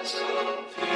presence of.